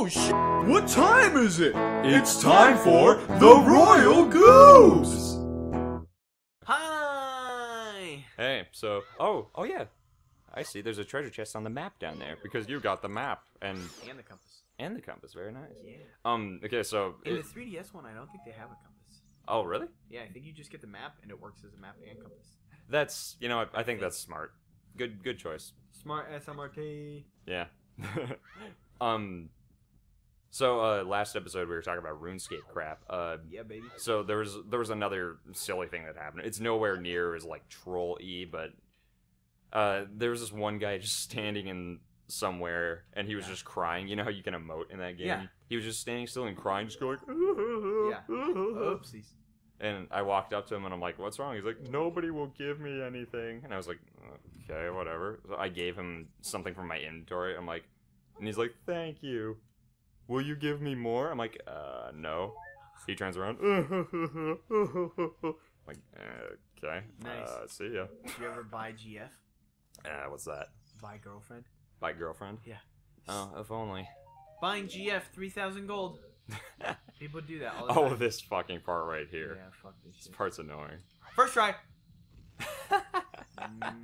Oh shit! What time is it? It's time for the Royal Goobs! Hi. Hey, so oh oh yeah, I see. There's a treasure chest on the map down there because you got the map and And the compass. and the compass. Very nice. Yeah. Um. Okay. So. In it- the 3DS one, I don't think they have a compass. oh really? Yeah, I think you just get the map and it works as a map and compass. That's you know what, I think that's smart. Good good choice. Smart SMRT. Yeah. um. So uh, last episode we were talking about RuneScape crap. Uh, Yeah, baby. so there was there was another silly thing that happened. It's nowhere near as like troll e, but uh, there was this one guy just standing in somewhere and he was Yeah. just crying. You know how you can emote in that game? Yeah. He was just standing still and crying, just going. Yeah. Oopsies. And I walked up to him and I'm like, "What's wrong?" He's like, "Nobody will give me anything." And I was like, "Okay, whatever." So I gave him something from my inventory. I'm like, and he's like, "Thank you. Will you give me more?" I'm like, "Uh, no." He turns around. like, uh, okay. Nice. Uh, see ya. Did you ever buy GF? Uh, what's that? Buy girlfriend? Buy girlfriend? Yeah. Oh, if only. Buying GF, 3,000 gold. People do that all the oh, time. this fucking part right here. Yeah, fuck this This shit. part's annoying. First try.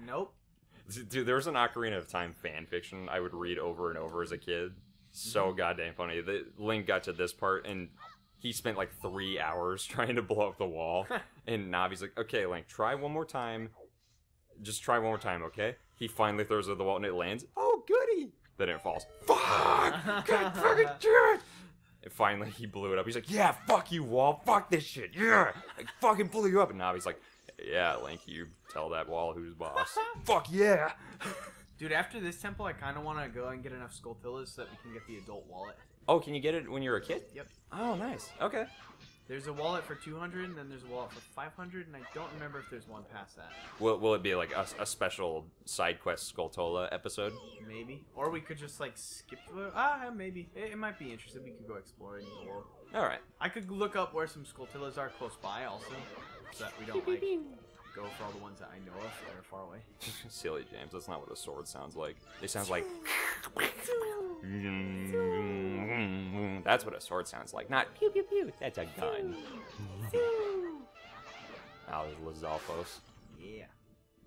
nope. Dude, there was an Ocarina of Time fan fiction I would read over and over as a kid. So Mm-hmm. goddamn funny. The Link got to this part and he spent like three hours trying to blow up the wall. and Navi's like, "Okay, Link, try one more time. Just try one more time, okay?" He finally throws it at the wall and it lands. Oh, goody! Then it falls. Fuck! God fucking damn it! And finally, he blew it up. He's like, "Yeah, fuck you, wall. Fuck this shit. Yeah, I fucking blew you up." And Navi's like, "Yeah, Link, you tell that wall who's boss." fuck yeah! Dude, after this temple, I kind of want to go and get enough Skulltulas so that we can get the adult wallet. Oh, can you get it when you're a kid? Yep. Oh, nice. Okay. There's a wallet for 200, and then there's a wallet for 500, and I don't remember if there's one past that. Will Will it be like a, a special side quest Skulltula episode? Maybe. Or we could just, like, skip to it. Ah, maybe. It, it might be interesting. We could go exploring the world. All right. I could look up where some Skulltulas are close by, also. So that we don't, like, go for all the ones that I know of that are far away. Silly James. That's not what a sword sounds like. It sounds like. That's what a sword sounds like. Not pew pew pew. That's a gun. Oh, there's Lizalfos. Yeah.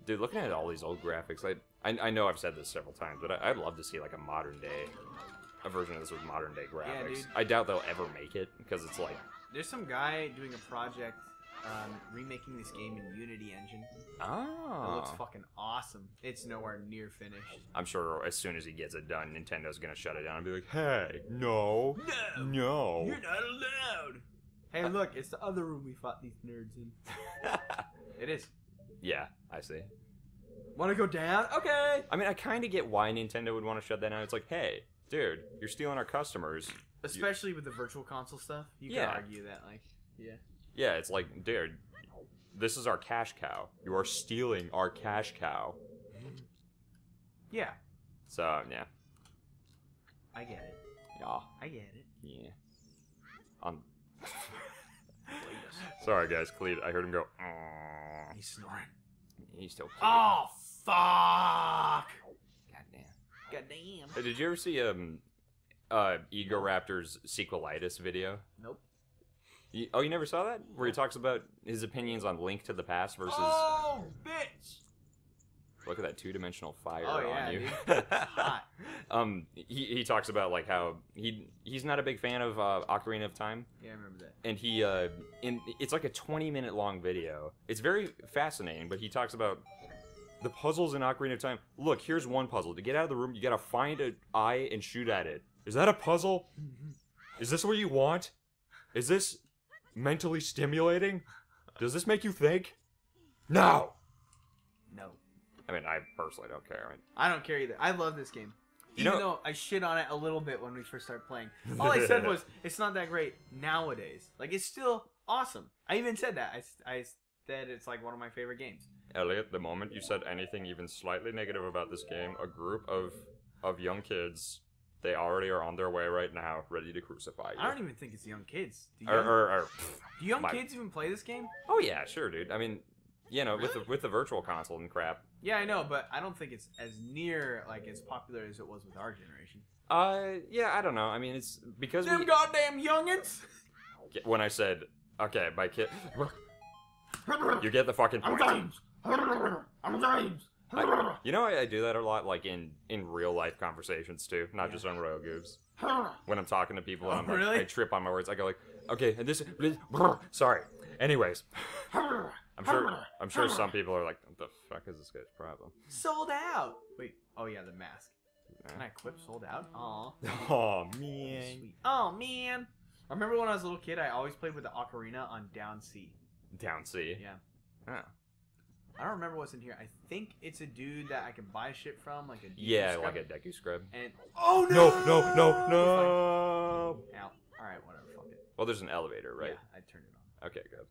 Dude, looking at all these old graphics, I, I I know I've said this several times, but I, I'd love to see like a modern day, a version of this with modern day graphics. dude. I doubt they'll ever make it because it's like, There's some guy doing a project um, remaking this game in Unity Engine. Oh. It looks oh, fucking awesome. It's nowhere near finished. I'm sure as soon as he gets it done, Nintendo's gonna shut it down and be like, hey, no, No! no. You're not allowed! Hey, look, it's the other room we fought these nerds in. It is. yeah, I see. Want to go down? Okay! I mean, I kind of get why Nintendo would want to shut that down. It's like, hey, dude, you're stealing our customers. Especially with the virtual console stuff. You Yeah. could argue that, like, yeah. Yeah, it's like, dude, this is our cash cow. You are stealing our cash cow. Yeah, So yeah, I get it. yeah, I get it. yeah. Um. Sorry, guys. Cleve, I heard him go. He's snoring. He's still. cute. Oh, fuck! Goddamn. Goddamn. Hey, did you ever see um, uh, Egoraptor's sequelitis video? Nope. You, oh, you never saw that? Where he talks about his opinions on Link to the Past versus. Oh, bitch! Look at that two-dimensional fire Oh, yeah, on you. Hot. um, he, he talks about like how he he's not a big fan of uh, Ocarina of Time, Yeah, I remember that. and he uh, in it's like a 20 minute long video. It's very fascinating, but he talks about the puzzles in Ocarina of Time. Look, here's one puzzle. To get out of the room, you gotta find an eye and shoot at it. Is that a puzzle? Is this what you want? Is this mentally stimulating? Does this make you think? No. No. I mean, I personally don't care. I mean, I don't care either. I love this game. You Even know- though I shit on it a little bit when we first started playing. All I said was, it's not that great nowadays. Like, it's still awesome. I even said that. I, I said it's like one of my favorite games. Elliot, the moment you said anything even slightly negative about this game, a group of of young kids, they already are on their way right now, ready to crucify you. I don't even think it's young kids. Do young, or, or- do young my- kids even play this game? oh yeah, sure, dude. I mean, You know, with the with the virtual console and crap. Yeah, I know, but I don't think it's as near like as popular as it was with our generation. Uh, yeah, I don't know. I mean, it's because Them we, goddamn youngins. when I said okay, my kid, you get the fucking point. I'm. James. I'm James. I, you know, I, I do that a lot, like in in real life conversations too, not just on Royal Goobs. Oh, when I'm talking to people and Oh, I'm like, really? I trip on my words. I go like, okay, and this, sorry. Anyways, I'm sure I'm sure some people are like, what the fuck is this guy's problem? Sold out. Wait. Oh yeah, the mask. Can I equip sold out? Aw. Oh man. Sweet. Oh man. I remember when I was a little kid, I always played with the ocarina on down C. Down C. Yeah. Oh. I don't remember what's in here. I think it's a dude that I can buy shit from, like a Yeah, Deku like a scrub. Deku scrub. And oh No, no, no, no, no. Ow. All right, whatever. Fuck it. Well, there's an elevator, right? Yeah, I turned it on. Okay, good.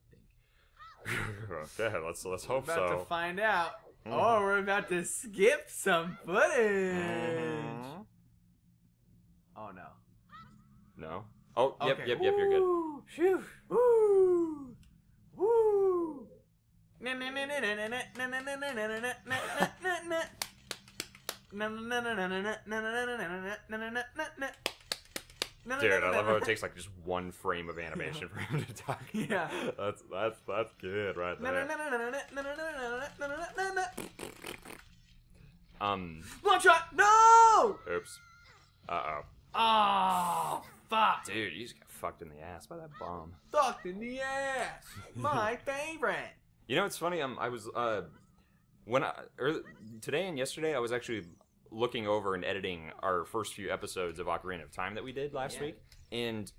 okay, let's let's hope We're about so. to find out. Mhm. Oh, we're about to skip some footage. Mhm. Oh no. No. Oh, yep, Okay. yep, yep. You're good. Woo. Phew. Woo! Dude, I love how it takes like just one frame of animation for him to talk. Yeah. That's that's that's good right there. Um. Long shot! No! Oops. Uh oh. Oh, fuck! Dude, you just got fucked in the ass by that bomb. Fucked in the ass! My favorite! You know, it's funny. Um, I was uh, when I early, today and yesterday, I was actually looking over and editing our first few episodes of Ocarina of Time that we did last Yeah. week, and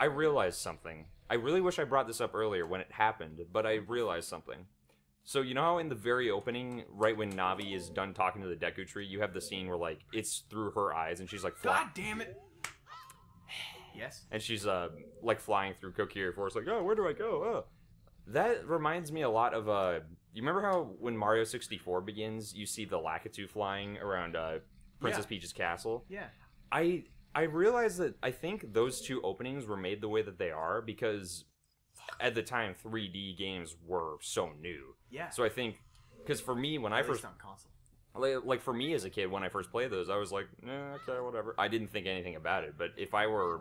I realized something. I really wish I brought this up earlier when it happened, but I realized something. So you know how in the very opening, right when Navi is done talking to the Deku Tree, you have the scene where like it's through her eyes and she's like, fly- God damn it! Yes? and she's uh like flying through Kokiri Forest, like, oh, where do I go? Oh. That reminds me a lot of uh, you remember how when Mario 64 begins, you see the Lakitu flying around uh, Princess Yeah. Peach's castle. Yeah. I I realized that I think those two openings were made the way that they are because at the time 3D games were so new. Yeah. So I think because for me when I At least first on console. like, like for me as a kid when I first played those, I was like, eh, okay, whatever. I didn't think anything about it. But if I were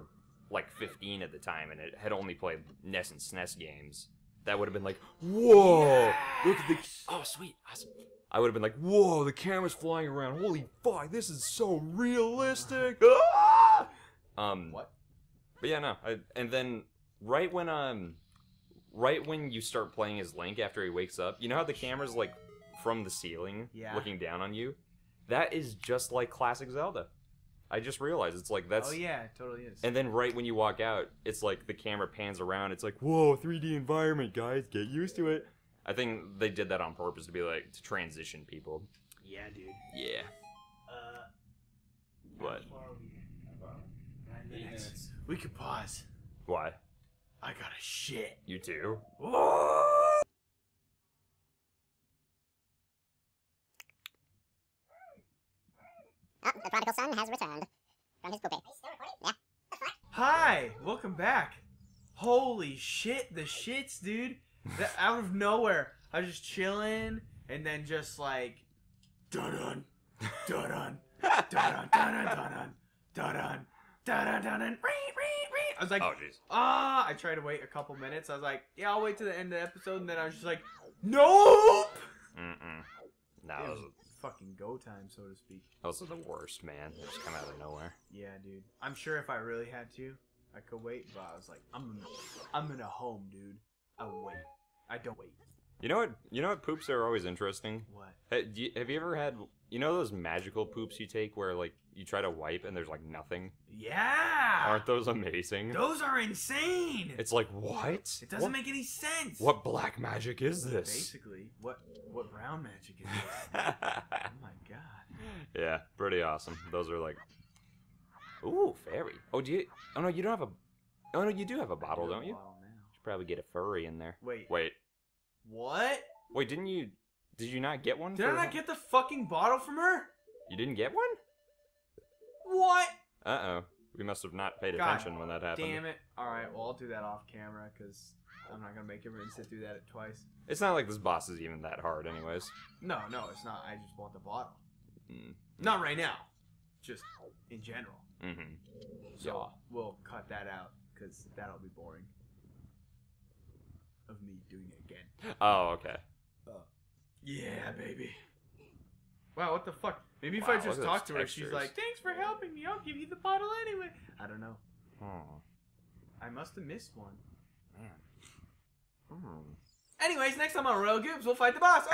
like 15 at the time and it had only played NES and SNES games, that would have been like, whoa, look at the oh sweet, awesome. I would have been like, whoa, the camera's flying around. Holy fuck, this is so realistic. Ah! Um, What? but yeah, no. I, and then right when um, right when you start playing as Link after he wakes up, you know how the camera's like from the ceiling, Yeah. looking down on you. That is just like classic Zelda. I just realized it's like that's. oh yeah, it totally is. And then right when you walk out, it's like the camera pans around. It's like, whoa, 3D environment, guys, get used to it. I think they did that on purpose to be like to transition people. yeah, dude. Yeah. Uh, What? Nine minutes. We could pause. Why? I got a shit. You too? Oh, the prodigal son has returned from his poopy. Yeah. Hi, welcome back. Holy shit, the shits, dude. That out of nowhere, I was just chilling, and then just like, dun dun, dun dun, dun dun, dun dun, dun dun, dun dun, dun dun. I was like, Oh jeez. ah. I tried to wait a couple minutes. I was like, yeah, I'll wait to the end of the episode, and then I was just like, nope. Mm-mm. No, It those was are, fucking go time, so to speak. those are the worst, man. They just come out of nowhere. Yeah, dude. I'm sure if I really had to, I could wait, but I was like, I'm, I'm in a home, dude. I wait. I don't wait. You know what? You know what poops are always interesting. What? Do you, have you ever had? You know those magical poops you take where like you try to wipe and there's like nothing. Yeah. Aren't those amazing? Those are insane. It's like what? it doesn't what, make any sense. What black magic is this? Basically, what what brown magic is this? oh my god. yeah, pretty awesome. Those are like, ooh, fairy. Oh, do you? Oh no, you don't have a. Oh no, you do have a bottle, don't you? Now. Should probably get a furry in there. Wait. Wait, What? wait, didn't you? Did you not get one? Did I not get the fucking bottle from her? You didn't get one? What? Uh oh. We must have not paid God attention when that happened. Damn it. All right. Well, I'll do that off camera because I'm not gonna make everyone sit through that twice. It's not like this boss is even that hard, anyways. No, no, it's not. I just want the bottle. Mm. Not right now. Just in general. Mm-hmm. So Yeah. we'll cut that out because that'll be boring. Of me doing it again. Oh, okay. Yeah, baby. Wow, what the fuck? Maybe if Wow, I just talk to her, she's like, "Thanks for helping me. I'll give you the bottle anyway." I don't know. Oh, I must have missed one. man. Hmm. Anyways, next time on Royal Goobs, we'll fight the boss.